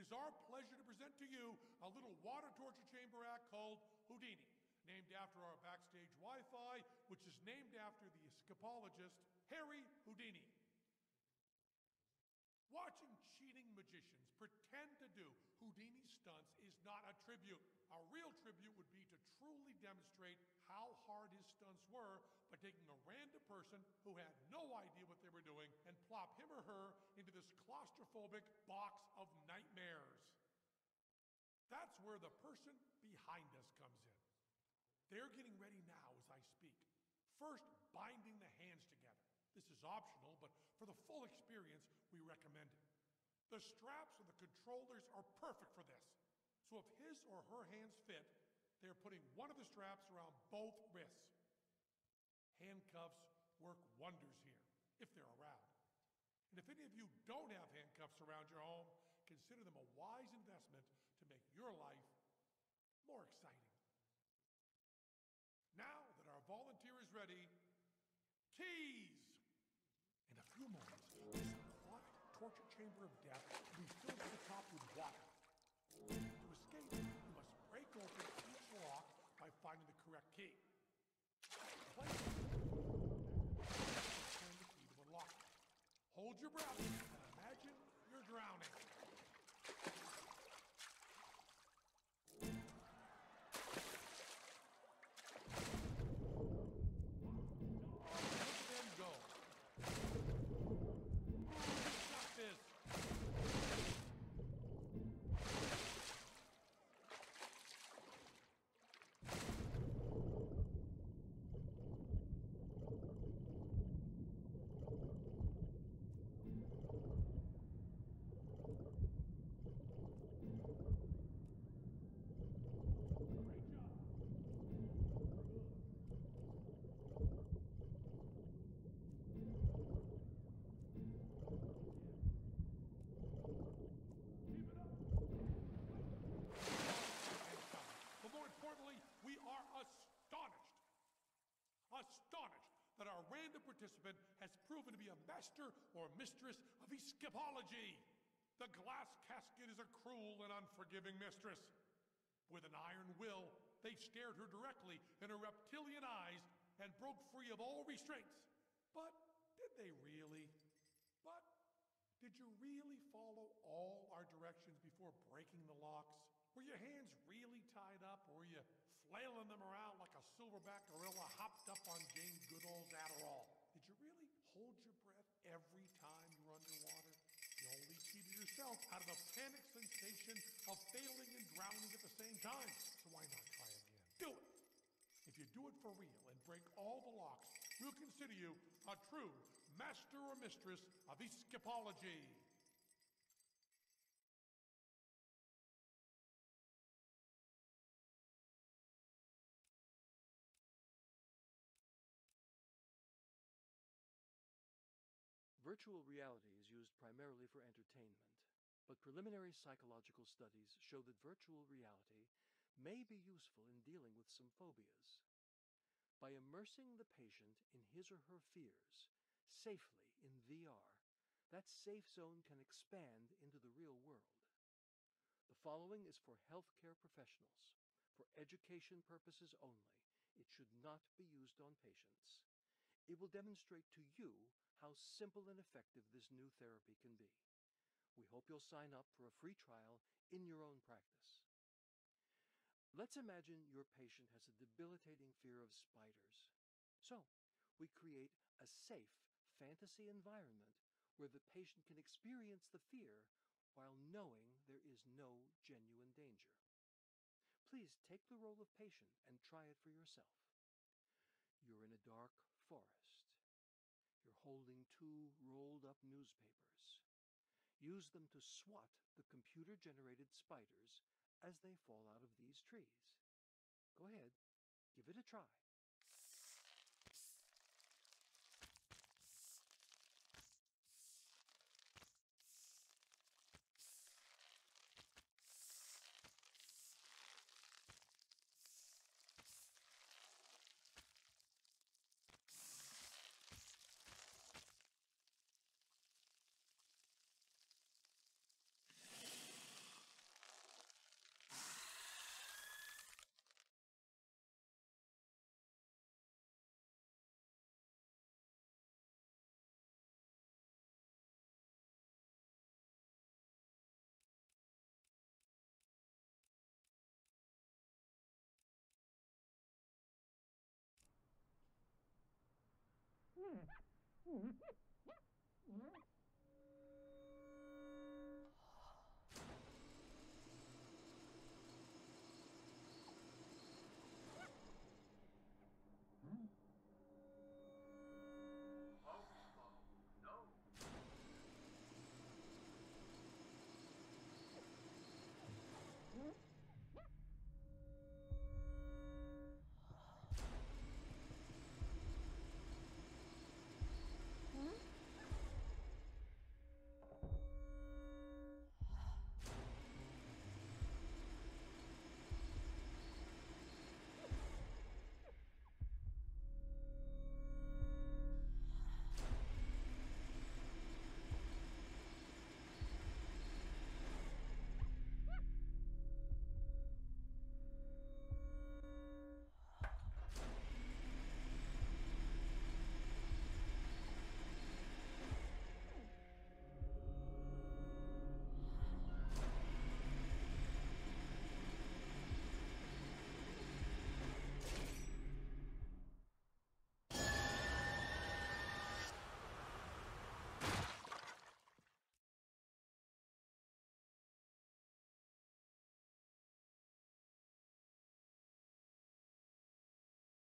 is our pleasure to present to you a little water torture chamber act called Houdini, named after our backstage Wi Fi, which is named after the escapologist Harry Houdini. Watching cheating magicians pretend to do Houdini stunts is not a tribute. A real tribute would be to truly demonstrate how hard his stunts were by taking a random person who had no idea what they were doing and plop him or her this claustrophobic box of nightmares. That's where the person behind us comes in. They're getting ready now as I speak. First, binding the hands together. This is optional, but for the full experience, we recommend it. The straps of the controllers are perfect for this. So if his or her hands fit, they're putting one of the straps around both wrists. Handcuffs work wonders here, if they're around. And if any of you don't have handcuffs around your home, consider them a wise investment to make your life more exciting. Now that our volunteer is ready, keys! In a few moments, this aquatic torture chamber of death master or mistress of escapology. The glass casket is a cruel and unforgiving mistress. With an iron will, they stared her directly in her reptilian eyes and broke free of all restraints. But did they really? But did you really follow all our directions before breaking the locks? Were your hands really tied up, or were you flailing them around like a silverback gorilla hopped up on Jane Goodall's Adderall? Did you really hold your breath every time you're underwater? You only cheated yourself out of the panic sensation of failing and drowning at the same time. So why not try again? Do it! If you do it for real and break all the locks, we'll consider you a true master or mistress of escapology. Virtual reality is used primarily for entertainment, but preliminary psychological studies show that virtual reality may be useful in dealing with some phobias. By immersing the patient in his or her fears safely in VR, that safe zone can expand into the real world. The following is for healthcare professionals. For education purposes only, it should not be used on patients. It will demonstrate to you how simple and effective this new therapy can be. We hope you'll sign up for a free trial in your own practice. Let's imagine your patient has a debilitating fear of spiders. So, we create a safe fantasy environment where the patient can experience the fear while knowing there is no genuine danger. Please take the role of patient and try it for yourself. You're in a dark forest. Two rolled up newspapers. Use them to swat the computer generated spiders as they fall out of these trees. Go ahead, give it a try. Hmm.